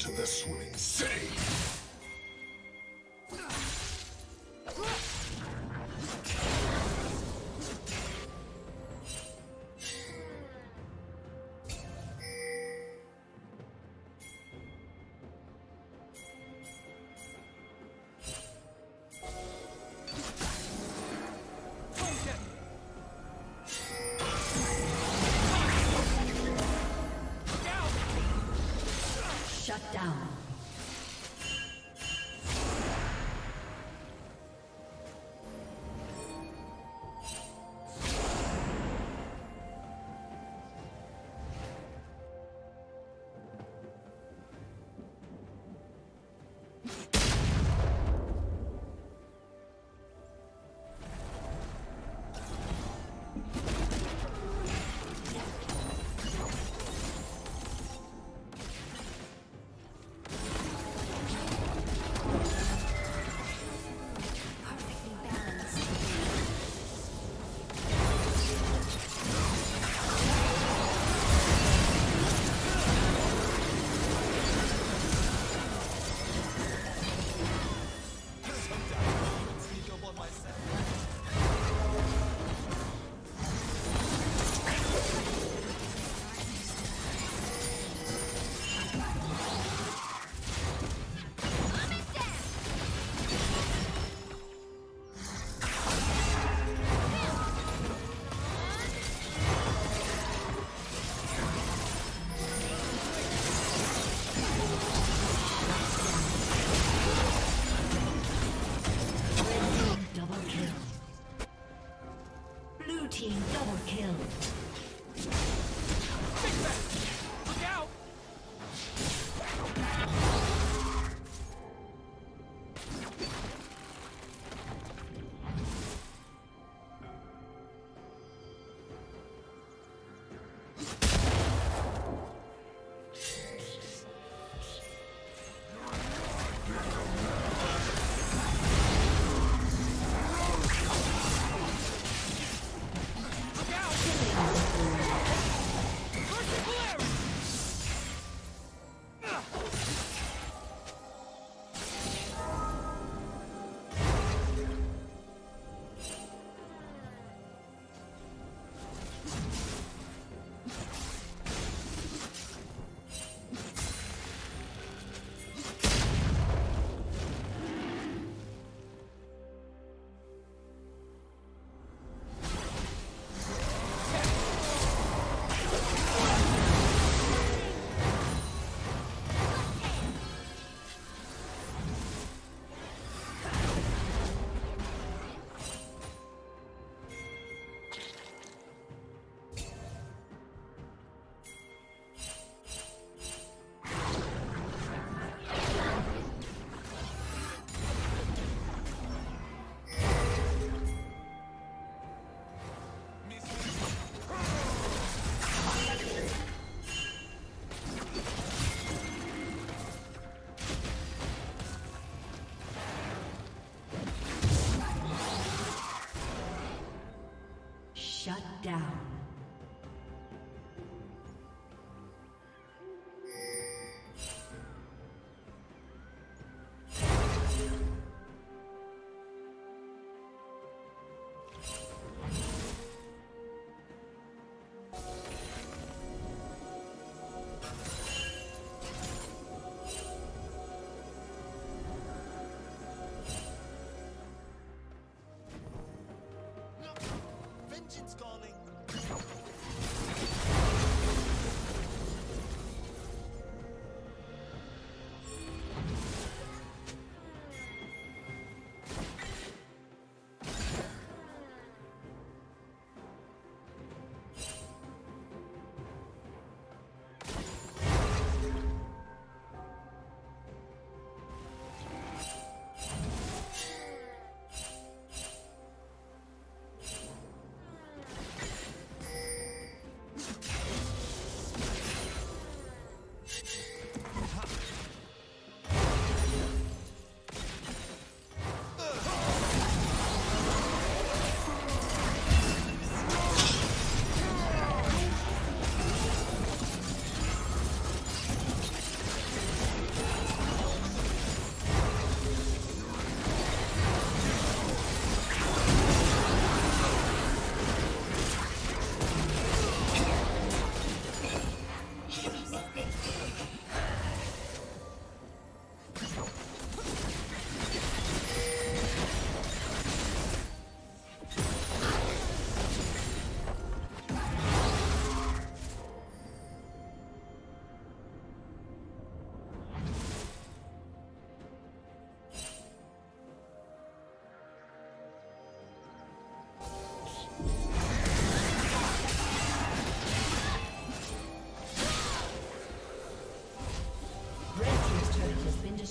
to the swimming city. Vengeance calling.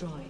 Destroyed.